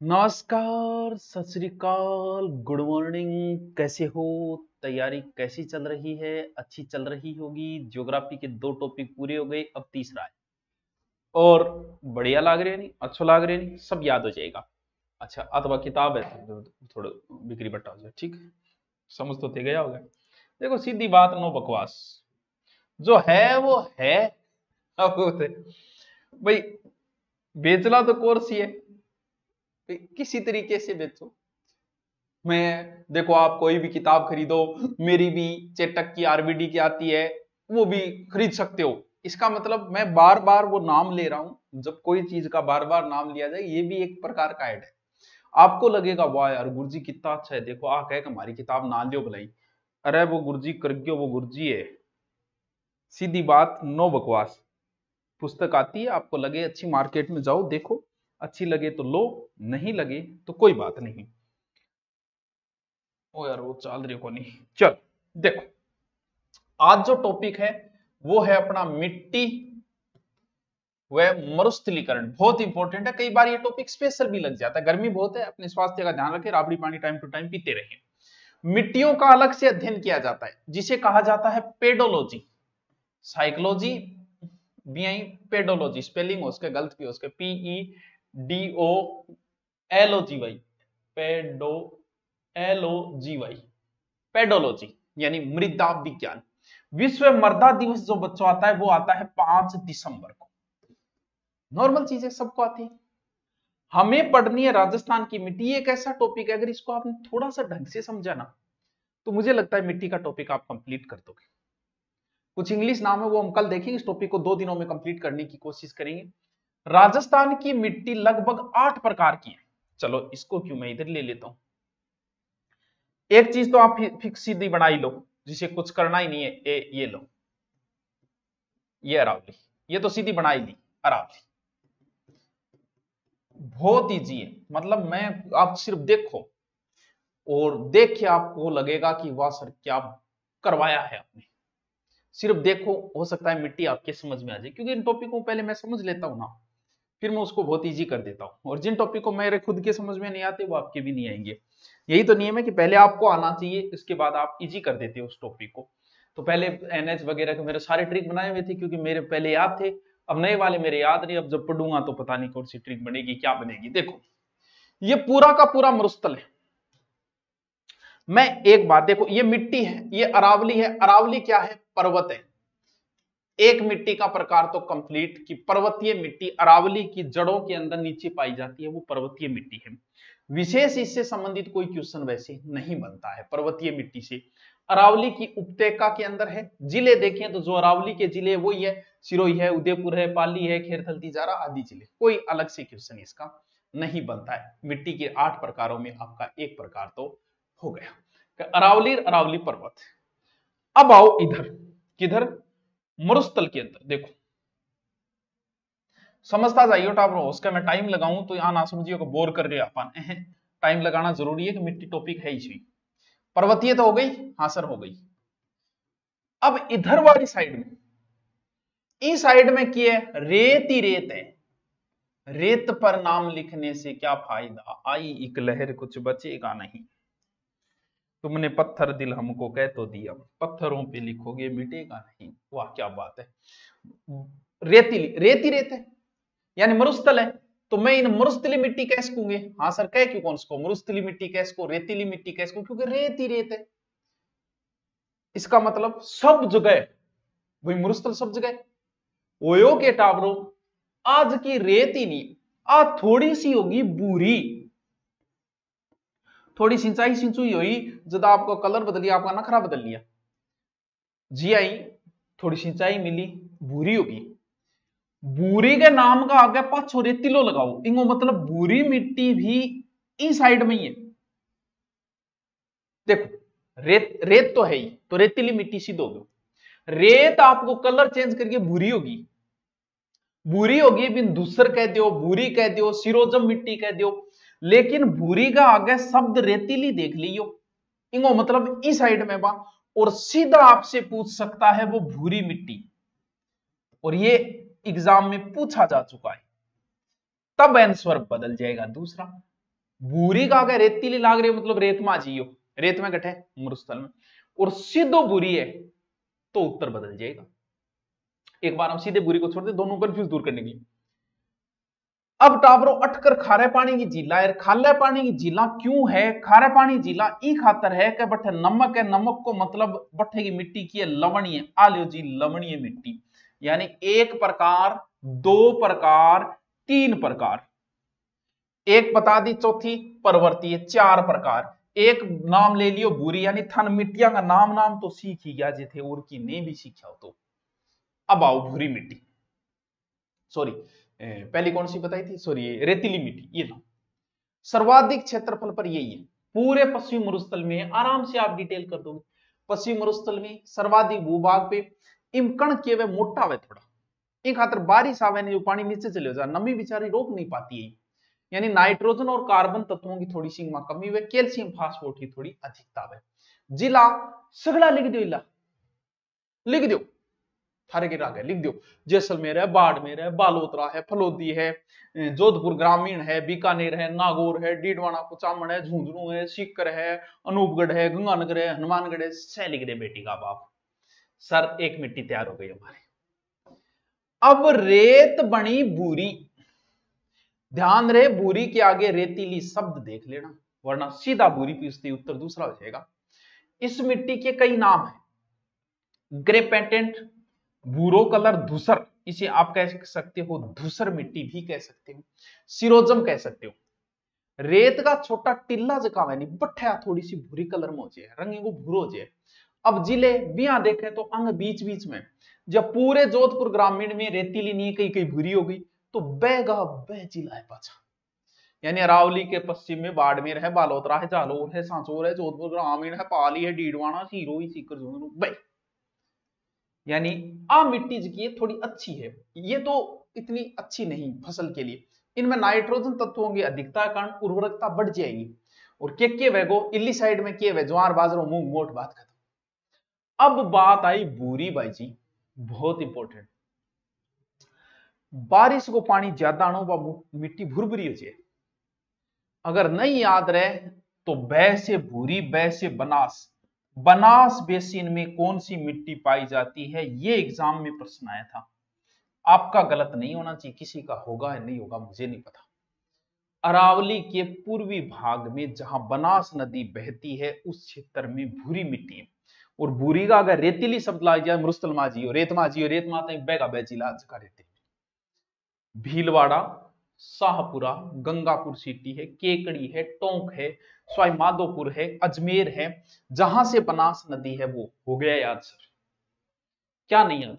नमस्कार, सत श्रीकाल good morning, कैसे हो? तैयारी कैसी चल रही है? अच्छी चल रही होगी? ज्योग्राफी के दो टॉपिक पूरे हो गए, अब तीसरा है। और बढ़िया लाग रहे नहीं? अच्छा लाग रहे नहीं? सब याद हो जाएगा। अच्छा अथवा किताब है तो थोड़ा बिक्री बट्टा हो जाए, ठीक समझ तो ते गया होगा। देखो, सीधी बात, नो बकवास। जो है, वो है। अब भाई, बेचना तो कोर्स ही है। किसी तरीके से बेचो मैं, देखो आप कोई भी किताब खरीदो, मेरी भी चेटक की आरबीडी की आती है, वो भी खरीद सकते हो। इसका मतलब मैं बार बार वो नाम ले रहा हूँ, जब कोई चीज़ का बार बार नाम लिया जाए, ये भी एक प्रकार का एड है। आपको लगेगा, वाह यार, गुरुजी कितना अच्छा है, देखो आ कह हमारी किताब ना लियो भलाई। अरे, वो गुरुजी कर गयो, वो गुरुजी है। सीधी बात, नो बकवास। पुस्तक आती है, आपको लगे, अच्छी मार्केट में जाओ, देखो अच्छी लगे तो लो, नहीं लगे तो कोई बात नहीं। ओ यार, वो चल रही को नहीं चल, देखो। आज जो टॉपिक है, वो है अपना मिट्टी व मरुस्थलीकरण। बहुत इंपॉर्टेंट है। कई बार ये टॉपिक स्पेशल भी लग जाता है। गर्मी बहुत है, अपने स्वास्थ्य का ध्यान रखें, राबड़ी पानी टाइम टू टाइम पीते रहिए। मिट्टियों का अलग से अध्ययन किया जाता है, जिसे कहा जाता है pedology psychology B pedology spelling उसके, गलत भी उसके P E D O L O G Y pedo L O G Y pedology यानी मृदा विज्ञान विश्व मृदा दिवस जो बच्चों आता है, वो आता है पाँच दिसंबर को। नॉर्मल चीज़ें सबको आती है। हमें पढ़नी है राजस्थान की मिट्टी एक ऐसा टॉपिक है, अगर इसको आपने थोड़ा सा ढंग से समझा ना तो मुझे लगता है मिट्टी का टॉपिक आप कंप्लीट कर दोगे। कुछ इंग्लिश नाम है, वो हम कल देखेंगे, इस टॉपिक को दो दिनों में कंप्लीट करने की कोशिश करेंगे। राजस्थान की मिट्टी लगभग आठ प्रकार की है। चलो इसको क्यों? मैं इधर ले लेता हूँ। एक चीज़ तो आप फिक्स सीधी बनाई लो जिसे कुछ करना ही नहीं है ए, ये लो। ये अरावली। ये तो सीधी बनाई ली अरावली। बहुत इजी है। मतलब मैं आप सिर्फ़ देखो और देख के आपको लगेगा कि वाह सर क्या करवाया है आपने। सिर्फ़ देखो हो सकता है मिट्टी आपके समझ में आ जाए क्योंकि इन टॉपिक को पहले मैं समझ लेता हूँ ना। फिर मैं उसको बहुत इजी कर देता हूँ। और जिन टॉपिक को मेरे खुद के समझ में नहीं आते, वो आपके भी नहीं आएँगे। यही तो नियम है कि पहले आपको आना चाहिए इसके बाद आप इजी कर देते हो उस टॉपिक को। तो पहले एनएच वगैरह के मेरे सारे ट्रिक बनाए हुए थे, क्योंकि मेरे पहले याद थे। अब नए वाले मेरे याद नहीं, अब जब पढ़ूँगा तो पता नहीं कौन सी ट्रिक बनेगी, क्या बनेगी। देखो, ये पूरा का पूरा मरुस्थल है। मैं एक बात, देखो, ये मिट्टी है, ये अरावली है। अरावली क्या है? पर्वत है। एक मिट्टी का प्रकार तो कंप्लीट कि पर्वतीय मिट्टी, अरावली की जड़ों के अंदर नीचे पाई जाती है, वो पर्वतीय मिट्टी है। विशेष इससे संबंधित कोई क्वेश्चन वैसे नहीं बनता है, पर्वतीय मिट्टी से। अरावली की उपत्यका के अंदर है, ज़िले देखें तो जो अरावली के ज़िले वही है, सिरोही है, उदयपुर है, पाली है, खेरथल, तिजारा आदि ज़िले। कोई अलग से क्वेश्चन इसका नहीं बनता है। मिट्टी के आठ प्रकारों में आपका एक प्रकार तो हो गया। अरावली अरावली पर्वत। अब आओ इधर। किधर? मरुस्थल के अंदर, देखो। समझता जाइए टावर उसका मैं टाइम लगाऊँ तो यहाँ ना समझिए बोर कर रहे अपन। टाइम लगाना ज़रूरी है कि मिट्टी टॉपिक है ही पर्वतीय तो हो गई हाँ सर हो गई। अब इधर वाली साइड में, इस साइड में किए रेत ही रेत है। रेत पर नाम लिखने से क्या फ़ायदा? आई, एक लहर कुछ बचेगा नहीं। तुमने पत्थर दिल हमको कह तो दिया। पत्थरों पे लिखोगे, मिटेगा नहीं। वाह, क्या बात है। रेतीली रेती रेत। है यानी मरुस्थल है। तो मैं इन मरुस्थली मिट्टी कैस कहूँगे हाँ सर, कह क्यों कौन सको मरुस्थली मिट्टी कैस को? रेतीली मिट्टी कैस को? क्योंकि रेत ही रेत। है इसका मतलब सब जगह, वही मरुस्थल सब जगह। ओयो के टावरो, आज की रेत ही नहीं, आज थोड़ी सी होगी बूरी। थोड़ी सिंचाई सिंचुई हुई जब आपको कलर बदल लिया आपका नखरा बदल लिया। जी आई, थोड़ी सिंचाई मिली, बूरी होगी बूरी के नाम का आगे पाछो रेतीलो लगाओ। इंगो मतलब बूरी मिट्टी भी इस साइड में ही है। देखो, रेत रेत तो है ही तो रेतीली मिट्टी सीध हो रेत आपको कलर चेंज करके भूरी होगी भूरी होगी बिन दूसर कह दो भूरी कह दो सिरोजम मिट्टी कह दो लेकिन भूरी का आगे शब्द रेतीली देख लियो। इंगो मतलब इस साइड में बा, और सीधा आपसे पूछ सकता है वो भूरी मिट्टी। और ये एग्ज़ाम में पूछा जा चुका है। तब आंसर बदल जाएगा दूसरा। भूरी का आगे रेतीली लाग रही मतलब रेत में जियो। रेत में गठे मरुस्थल में। और सीधो बुरी है तो उत्तर बदल जाएगा। एक बार हम सीधे बुरी को छोड़ दे, दोनों कंफ्यूज दूर करने की अब टावरो अटकर खारे पानी की झीला है खाले पानी की झीला क्यों है? खारे पानी झीला ई खातर है कि बठे नमक है, नमक को मतलब बठे की मिट्टी की है लवणीय आलियो जी लवणीय मिट्टी। यानी एक प्रकार, दो प्रकार, तीन प्रकार। एक बता दी, चौथी परवर्ती चार प्रकार। एक नाम ले लियो बुरी यानी थन मिट्टिया का नाम नाम तो सीख ही गया जे थे और की नहीं भी सीखा हो तो। अब आओ भूरी मिट्टी। सॉरी पहली कौन सी बताई थी? सॉरी रेतीली मिट्टी, ये ना सर्वाधिक क्षेत्रफल पर यही है। पूरे पश्चिमी मरुस्थल में आराम से आप डिटेल कर दोगे। पश्चिमी मरुस्थल में सर्वाधिक भूभाग पे इमकण के वे मोटा वे थोड़ा। इन खातर बारिश आवे नहीं पानी नीचे चले जाए। नमी बिचारी रोक नहीं पाती है। यानी नाइट्रोजन और कार्बन तत्वों की थोड़ी सी कमी हुई, कैल्शियम फास्फोट की थोड़ी अधिकता है जिला, सगड़ा लिख दो इला। लिख दो थारे के राग है लिख दो जैसलमेर है बाड़मेर है, बालोतरा है, फलोदी है जोधपुर ग्रामीण है, बीकानेर है, नागौर है, डीडवाना कुचामण है, झुंझुनू है, सीकर है, अनूपगढ़ है, गंगानगर है, हनुमानगढ़ है, सह लिख दे बेटी का बाप। सर, एक मिट्टी तैयार हो गई हमारी। अब रेत बनी बुरी। ध्यान रहे, बुरी के आगे रेतीली शब्द देख लेना, वरना सीधा बुरी पूछती उत्तर दूसरा हो जाएगा। इस मिट्टी के कई नाम है। ग्रे भूरो कलर धूसर, इसे आप कह सकते हो, धूसर मिट्टी भी कह सकते हो, सिरोजम कह सकते हो। रेत का छोटा टिल्ला जका है बठा थोड़ी सी भूरी कलर में हो जाए, रंगी को भूरो हो जाए। अब ज़िले बिया देखे तो अंग बीच बीच में, जब पूरे जोधपुर ग्रामीण में रेतीली नहीं कहीं कहीं भूरी हो गई तो बेगा बह जिला है पाचा यानी अरावली के पश्चिम में बाड़मेर है, बालोतरा है, जालोर है, सांचोर है, जोधपुर ग्रामीण है, पाली है, डीडवाना सीरोई सीकर यानी आ मिट्टी की थोड़ी अच्छी है। ये तो इतनी अच्छी नहीं फ़सल के लिए। इनमें नाइट्रोजन तत्वों की अधिकता कारण उर्वरकता बढ़ जाएगी। और के के वेगो, इल्ली साइड में के वे ज्वार, बाजरो, मूंग मोट बात खत्म। अब बात आई बूरी बाई जी, बहुत इंपॉर्टेंट बारिश को पानी ज़्यादा आनो व मिट्टी भुरभुरी हो जाए। अगर नहीं याद रहे तो बै से भूरी बै से बनास। बनास बेसिन में कौन सी मिट्टी पाई जाती है? ये एग्ज़ाम में प्रश्न आया था। आपका गलत नहीं होना चाहिए, किसी का होगा या नहीं होगा, मुझे नहीं पता। अरावली के पूर्वी भाग में जहाँ बनास नदी बहती है, उस क्षेत्र में भूरी मिट्टी है। और भूरी का अगर रेतीली शब्द ला जाए मरुस्थल माजी हो रेत माजी हो रेत माता बैगा बैजिला का रेती भीलवाड़ा शाहपुरा, गंगापुर सिटी है, केकड़ी है, टोंक है, स्वाई माधोपुर है, अजमेर है, जहाँ से बनास नदी है वो, हो गया याद सर। क्या नहीं याद?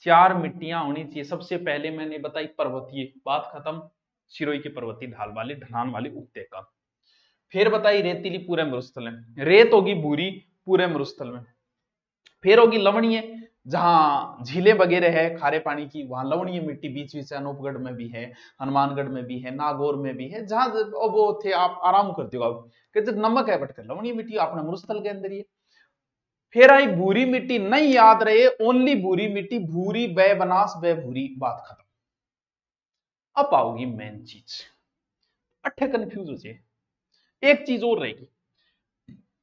चार मिट्टियाँ होनी चाहिए। सबसे पहले मैंने बताई पर्वतीय बात खत्म। सिरोई के पर्वतीय ढाल वाली, ढलान वाली उपत्यका फिर बताई रेतीली पूरे मरुस्थल में। रेत होगी बुरी पूरे मरुस्थल में। फिर होगी लवणीय जहाँ झीलें वगैरह है, खारे पानी की, वहाँ लवणीय मिट्टी बीच बीच से अनूपगढ़ में भी है, हनुमानगढ़ में भी है, नागौर में भी है, जहाँ वो थे, आप आराम करते हो। कहते नमक है बटकर लवणीय मिट्टी अपने मरुस्थल के अंदर ही फिर आई भूरी मिट्टी, नहीं याद रहे ओनली भूरी मिट्टी, भूरी बै बनास बै भूरी बात खत्म। अब आओगी मेन चीज़। अट्ठे कंफ्यूज हो जाए एक चीज़ और रहेगी।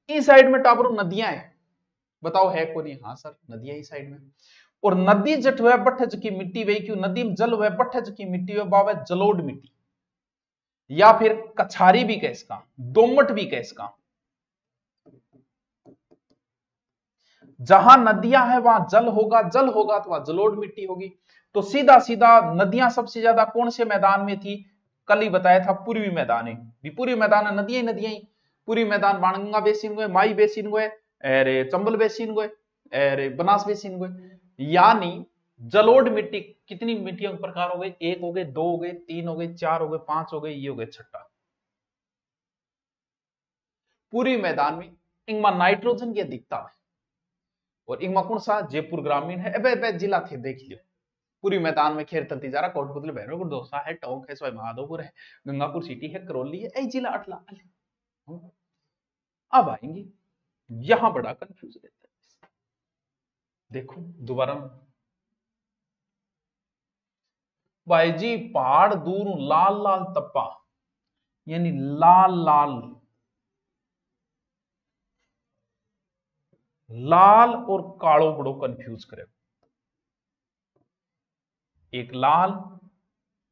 इस साइड में टापरो नदियाँ हैं। बताओ, है को नहीं? हाँ सर नदियाँ ही साइड में। और नदी जट हुआ बट्ठज की मिट्टी वही क्यों? नदी में जल हुआ बट्ठज की मिट्टी हुआ बाबा जलोड मिट्टी। या फिर कछारी भी कह इसका, दोमट भी कह इसका। जहाँ नदियाँ है, वहाँ जल होगा जल होगा तो वहाँ जलोड मिट्टी होगी। तो सीधा सीधा नदियाँ सबसे ज़्यादा कौन से मैदान में थी? कल ही बताया था, पूर्वी मैदान है। पूर्वी मैदान है, नदियाँ नदियाँ पूर्वी मैदान बाणगंगा बेसिन हुए माई बेसिन हुए अरे चंबल बेसिन गए, अरे बनास बेसिन गए। यानी जलोड मिट्टी कितनी मिट्टियों के प्रकार हो गए एक हो गए, दो हो गए, तीन हो गए, चार हो गए, पाँच हो गए, ये हो गए छठा पूरी मैदान में इंगमा नाइट्रोजन की अधिकता है। और इंगमा कौन सा? जयपुर ग्रामीण है। अबे अबे, जिला थे, देख लियो। पूरी मैदान में खेर रहा कोटपुतली बहनपुर दोसा है, टोंक है स्वाई माधोपुर है, गंगापुर सिटी है, करौली है जिला अटला अब आएँगे। यहाँ बड़ा कंफ्यूज रहता है देखो, दोबारा। भाई जी पहाड़ दूर, लाल लाल तप्पा यानी लाल लाल। लाल और कालो बड़ो कंफ्यूज करे। एक लाल,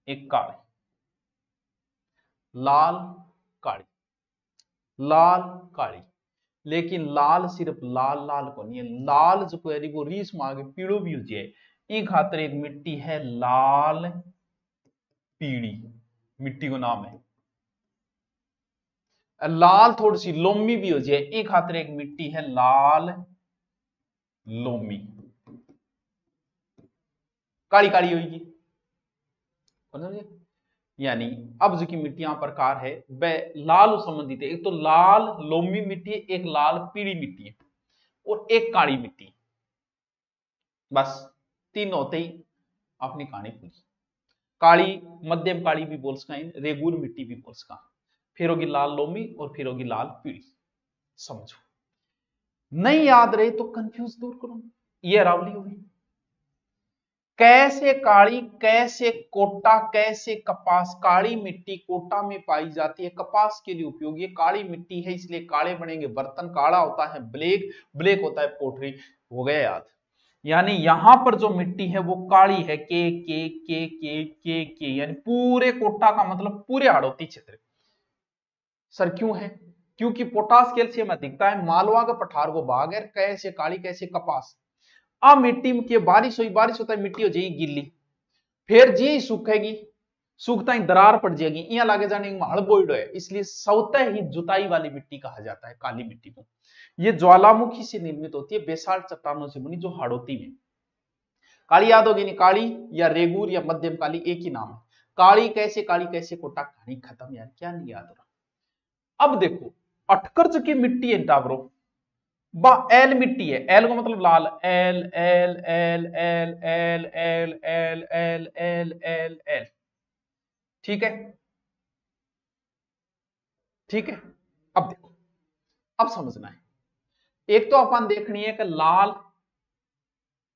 एक काले। लाल, काली। लाल, काली। लेकिन लाल सिर्फ़ लाल लाल को नहीं है। लाल जो है वो रीस मांगे पीड़ो भी हो। जाए इन खातर एक मिट्टी है लाल पीड़ी। मिट्टी को नाम है। लाल थोड़ी सी लोमी भी हो। जाए एक खातर एक मिट्टी है लाल लोमी। काली काली होगी यानी अब जो की मिट्टियाँ प्रकार है, वह लाल संबंधित है। एक तो लाल लोमी मिट्टी है, एक लाल पीली मिट्टी है और एक काली मिट्टी बस तीन होते ही अपनी कहानी पूरी। काली, मध्यम काली भी बोल सका रेगुर मिट्टी भी बोल सका फिर होगी लाल लोमी और फिर होगी लाल पीड़ी समझो। नहीं याद रहे तो कंफ्यूज दूर करो। ये अरावली होगी कैसे काली, कैसे कोटा, कैसे कपास? काली मिट्टी कोटा में पाई जाती है। कपास के लिए उपयोगी काली मिट्टी है, इसलिए काले बनेंगे। बर्तन काला होता है, ब्लैक ब्लैक होता है, पोटरी, हो गया याद। यानी यहाँ पर जो मिट्टी है, वो काली है। के के के के के के, यानी पूरे कोटा का मतलब पूरे आड़ोती क्षेत्र। सर, क्यों है? क्योंकि पोटास कैल्शियम अधिकता है, मालवा का पठार को बाग है कैसे काली, कैसे कपास? अब मिट्टी के बारिश हुई, बारिश होता है मिट्टी हो जाएगी गिल्ली फिर जी सूखेगी सूखता ही दरार पड़ जाएगी। यहाँ लागे जाने हड़ बोइड है। इसलिए सौते ही जुताई वाली मिट्टी कहा जाता है, काली मिट्टी को। ये ज्वालामुखी से निर्मित होती है बेसाल चट्टानों से बनी, जो हाड़ोती में। काली याद होगी नहीं, काली या रेगुर या मध्यम काली, एक ही नाम है। काली कैसे काली कैसे, कोटा कहानी खत्म यार, क्या नहीं याद रहा। अब देखो, अटकर्ज की मिट्टी है टावरो। एल मिट्टी है एल को मतलब लाल L L L L L L L L L L L ठीक है ठीक है अब देखो अब समझना है एक तो अपन देखनी है कि लाल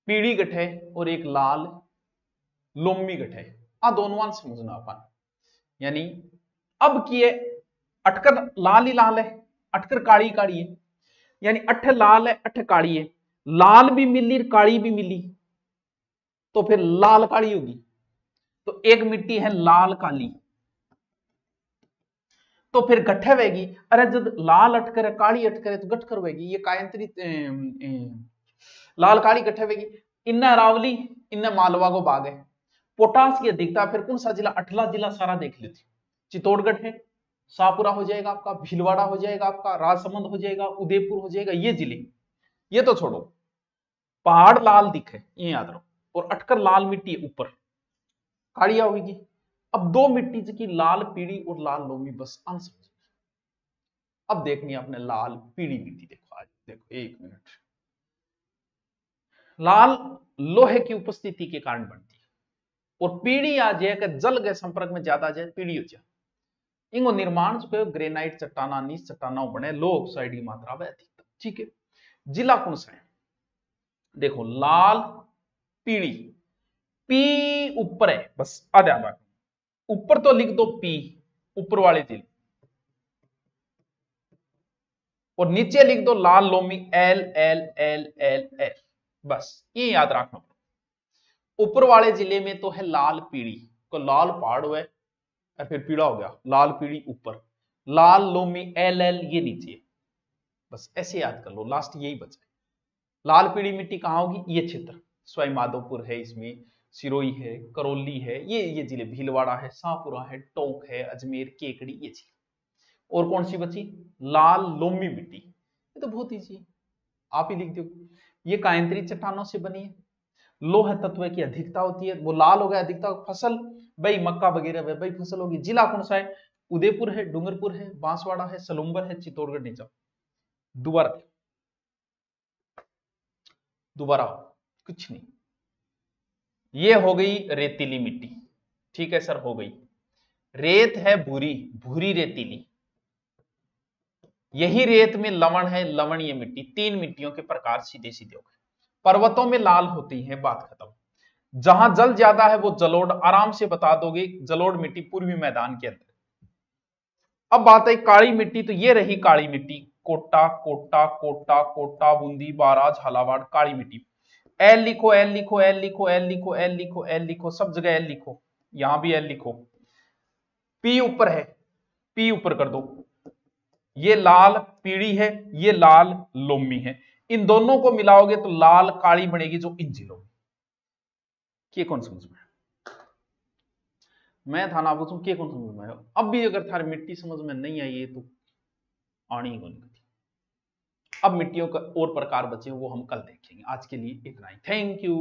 पीड़ी गठे और एक लाल लोमी गठे आ दोनों समझना अपन यानी अब किए अटकर लाल ही लाल है अटकर काली काली है यानी अठ लाल है, अठ काली है। लाल भी मिली, काली भी मिली तो फिर लाल काली होगी। तो एक मिट्टी है लाल काली। तो फिर गठे वेगी अरे जब लाल अटकर काली अटकर तो गठ करवेगी ये कायंत्री लाल काली गठे वेगी इन्ना रावली, इन्ना मालवा को बाग है। पोटास की अधिकता, फिर कौन सा जिला? अठला जिला सारा देख लेती। चित्तौड़गढ़ है। शाहपुरा हो जाएगा आपका, भीलवाड़ा हो जाएगा आपका, राजसमंद हो जाएगा, उदयपुर हो जाएगा, ये ज़िले। ये तो छोड़ो, पहाड़ लाल दिखे, ये याद रहो और अटकर लाल मिट्टी ऊपर। काड़िया होगी अब दो मिट्टी की लाल पीड़ी और लाल लोमी, बस अंश अब देखनी है आपने लाल पीड़ी मिट्टी, देखो आज, देखो, एक मिनट। लाल लोहे की उपस्थिति के कारण बनती है। और पीढ़ी आ जाए जल के संपर्क में ज़्यादा जाए पीढ़ी हो जाए। इंगो निर्माण ग्रेनाइट चट्टाना, नीच चट्टाना बने लो ऑक्साइड की मात्रा वह अधिकतम ठीक है? जिला कौन सा है देखो, लाल, पीली। पी ऊपर है, बस आ ध्यान ऊपर तो लिख दो पी ऊपर वाले ज़िले और नीचे लिख दो लाल loamy, L L L L L. बस, ये याद रखना। ऊपर वाले ज़िले में तो है लाल पीड़ी को लाल पहाड़ है और फिर पीड़ा हो गया, लाल पीड़ी ऊपर। लाल लोमी एल एल ये नीचे। बस ऐसे याद कर लो लास्ट यही बचा लाल पीड़ी मिट्टी कहाँ होगी? ये क्षेत्र। स्वयं माधोपुर है इसमें सिरोई है, करौली है, ये ये ज़िले। भीलवाड़ा है, शाहपुरा है, टोंक है, अजमेर, केकड़ी, ये ज़िले। और कौन सी बची? लाल लोमी मिट्टी। ये तो बहुत ईजी आप ही लिख दो। ये कायंत्री चट्टानों से बनी है। लोह तत्व की अधिकता होती है। वो लाल हो गया, अधिकता फ़सल भाई मक्का वगैरह भाई फ़सल होगी। जिला कौन सा है? उदयपुर है, डूंगरपुर है, बांसवाड़ा है सलुम्बर है, चित्तौड़गढ़ नीचा दोबारा दोबारा कुछ नहीं। ये हो गई रेतीली मिट्टी। ठीक है सर, हो गई। रेत है भूरी भूरी रेतीली। यही रेत में लवण है, लवणीय मिट्टी। तीन मिट्टियों के प्रकार सीधे सीधे हो गए। पर्वतों में लाल होती है, बात खत्म। जहाँ जल ज़्यादा है वो जलोड़ आराम से बता दोगे जलोड़ मिट्टी पूर्वी मैदान के अंदर। अब बात है काली मिट्टी तो ये रही काली मिट्टी, कोटा कोटा कोटा कोटा, बूंदी बारा झालावाड़ काली मिट्टी। एल लिखो एल लिखो एल लिखो एल लिखो एल लिखो एल लिखो, सब जगह एल लिखो, यहाँ भी एल लिखो। पी ऊपर है, पी ऊपर कर दो। ये लाल पीड़ी है, ये लाल लोमी है। इन दोनों को मिलाओगे तो लाल काली बनेगी जो इंजी लोमी कौन समझ में मैं था ना पूछू के कौन समझ में अब भी अगर थारी मिट्टी समझ में नहीं आई है तो आनी ही कौन अब मिट्टियों का और प्रकार बचे, वो हम कल देखेंगे। आज के लिए इतना ही। Thank you